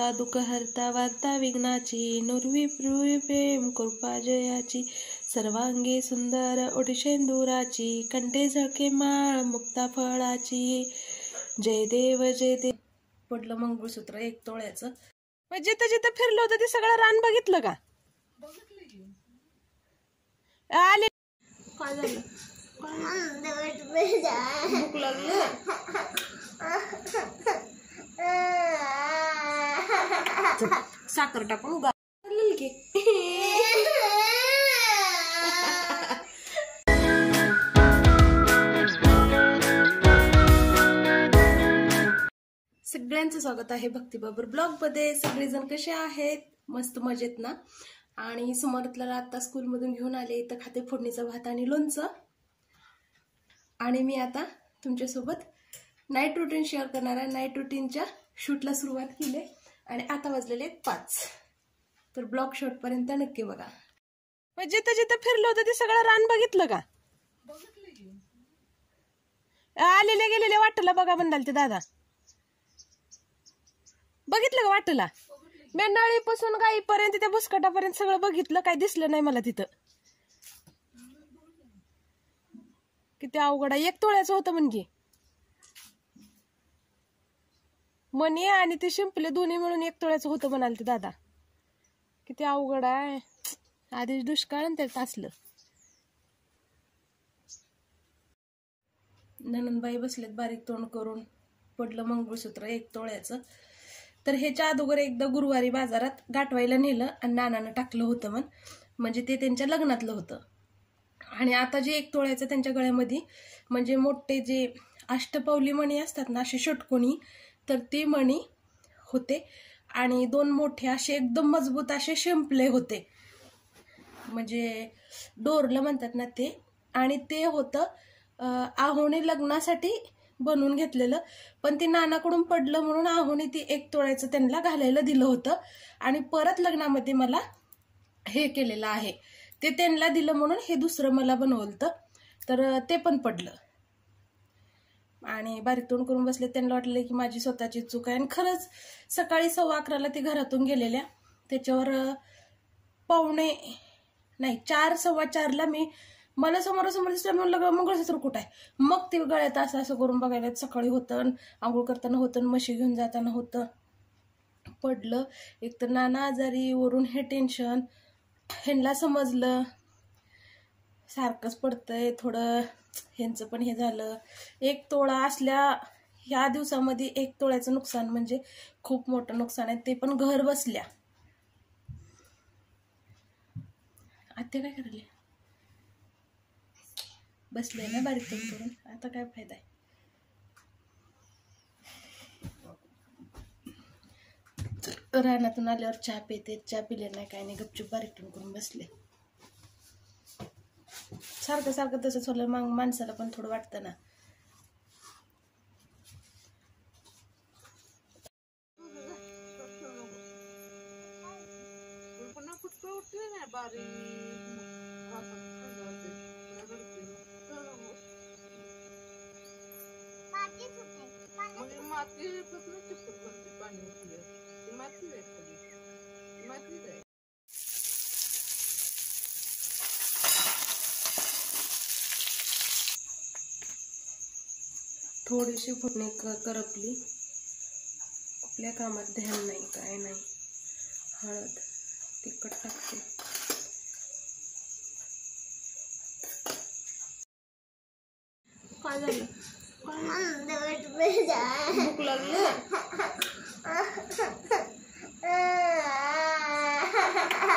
हरता दुःख हरता वार्ता विघ्नाची नुर्वी पृवी प्रेम कृपा जयाची सर्वांगी सुंदर ओटिशेंदुराची कंठे झळके माळ मुक्ता फळाची. जय देव जय देव पडलं मंगळसूत्र एक तोळ्याचं. मग जिथं जिथं फिरलं होतं ते सगळं रान बघितलं का? आले. काय झालं? भूक लागली साखर टाकून गा की. सगळ्यांचं स्वागत आहे भक्तीबाबर ब्लॉगमध्ये. सगळेजण कसे आहेत? मस्त मजेत ना? आणि समर्थला आता स्कूलमधून घेऊन आले इथं खाते फोडणीचा भात आणि लोणचं. आणि मी आता तुमच्यासोबत नाईट रुटीन शेअर करणार आहे. नाईट रुटीनच्या शूटला सुरुवात केली. आणि आता वाजलेले आहेत पाच. तर ब्लॉक शॉटपर्यंत नक्की बघा. मग जिथं जिथं फिरलं होतं ते सगळं रान बघितलं का? आलेले गेलेले वाटलं बघा म्हणाल ते दादा. बघितलं का वाटला? मी नळीपासून गाईपर्यंत त्या बुसकटापर्यंत सगळं बघितलं काय दिसलं नाही मला तिथं. किती अवघड आहे. एक तोळ्याचं होतं म्हणजे मणी आणि ते शिंपले दोन्ही मिळून एक तोळ्याचं होतं म्हणाल ते दादा. किती अवघड आहे. आधीच दुष्काळ आणि त्यात असलं. ननंदबाई बसलेत बारीक तोंड करून. पडलं मंगळसूत्र एक तोळ्याचं. तर ह्याच्या अगोदर एकदा गुरुवारी बाजारात गाठवायला नेलं आणि नानानं टाकलं होतं मन म्हणजे ते त्यांच्या लग्नातलं होतं. आणि आता जे एक तोळ्याचं त्यांच्या गळ्यामध्ये म्हणजे मोठे जे अष्टपावली मणी असतात ना असे षटकोणी तर ते मणी होते. आणि दोन मोठे असे एकदम मजबूत असे शिंपले होते. म्हणजे डोरलं म्हणतात ना ते. आणि ते होतं अं, आहोने लग्नासाठी बनवून घेतलेलं. पण ते नानाकडून पडलं म्हणून आहोने ती एक तोळ्याचं त्यांना घालायला दिलं होतं. आणि परत लग्नामध्ये मला हे केलेलं आहे. ते त्यांना दिलं म्हणून हे दुसरं मला बनवलं तर ते पण पडलं. आणि बारीतोंड करून बसले त्यांना वाटलं की माझी स्वतःची चूक आहे. आणि खरंच सकाळी सव्वा अकराला ते घरातून गेलेल्या. त्याच्यावर पावणे नाही चार सव्वा चारला मी मला समोरासमोर दिसलं म्हणलं मंगळसूत्र कुठं आहे? मग ते गळ्यात असं असं करून बघायला सकाळी होतं आंघोळ करताना होतं म्हशी घेऊन जाताना होतं. पडलं. एक तर नाना आजारी वरून हे टेन्शन ह्यांना समजलं. सारखंच पडतंय थोडं ह्यांचं पण हे झालं. एक तोळा असल्या ह्या दिवसामध्ये एक तोळ्याचं नुकसान म्हणजे खूप मोठं नुकसान आहे ते पण घर बसल्या. आत्या काय करायला बसले ना बारीक करून आता काय फायदा आहे? रानातून आल्यावर चहा पिते चहा पिले नाही काय नाही गपचूप बारीक तोंड करून बसले सारखं सारखं तसंच होलं मग माणसाला पण थोडं वाटतं ना. थोडीशी फुटणी क करपली. कुठल्या कामात ध्यान नाही काय नाही. हळद तिखट टाकते. काय झालं? भूक लागली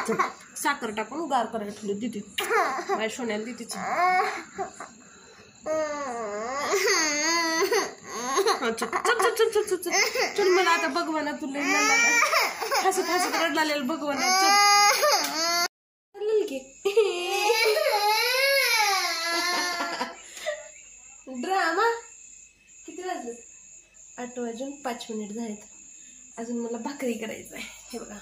चल, साखर टाकून गार करायला ठेवली दिदी. माझ्या सोन्याला दिदी चल मला आता भगवाना तुला हसत हसत भगवाना की ड्रामा. किती वाजले? आठ वाजून पाच मिनिट झालेत. अजून मला भाकरी करायचं आहे हे बघा.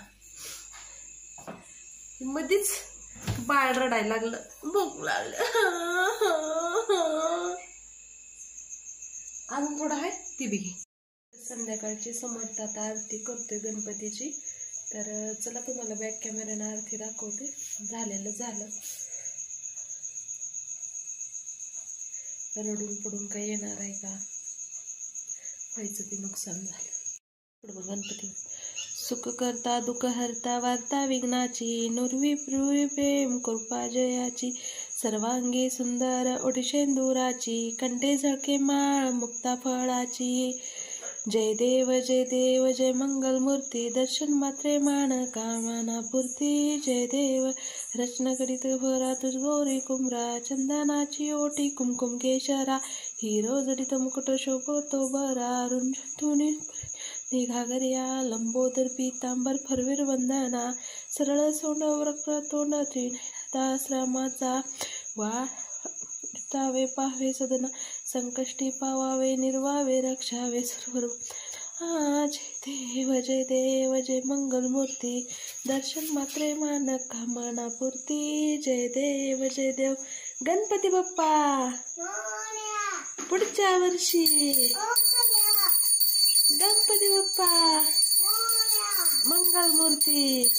मध्येच बाळ रडायला लागलं. भूक लागलं. अजून थोडं आहे? ती बी संध्याकाळची समर्थ आता आरती करतोय गणपतीची. तर चला तुम्हाला बॅक कॅमेऱ्यानं आरती दाखवते. झालेलं झालं. रडून पडून काही येणार आहे का? व्हायचं ते नुकसान झालं. गणपती. सुख करता दुःख हरता वार्ता विघ्नाची. नुरवी पृवी प्रेम कृपा जयाची. सर्वांगी सुंदर ओढशेंदुराची कंठे झळके माळ मुक्ता फळाची. जय देव जय देव जय मंगल मूर्ती दर्शन मात्रे मान कामना पूर्ती. जय देव रचना करीत भरा तुझ गौरी कुमरा चंदनाची ओटी कुमकुम केशरा. हिरो जडित मुकुट शोभतो बरा रुंजुनी निघागर्या लंबोदर पीतांबर फरवीर वंदना. सरळ सोंड वक्र तोंड त्रिनाथाश्रमाचा वा तावे पाहावे सदना संकष्टी पावावे निर्वावे रक्षावे सर्व. आ, जय देव जय देव जय मंगलमूर्ती. दर्शन मात्रे मान कामना पूर्ती जय देव जय देव. गणपती बाप्पा! पुढच्या वर्षी. गणपती बाप्पा! मंगल मूर्ती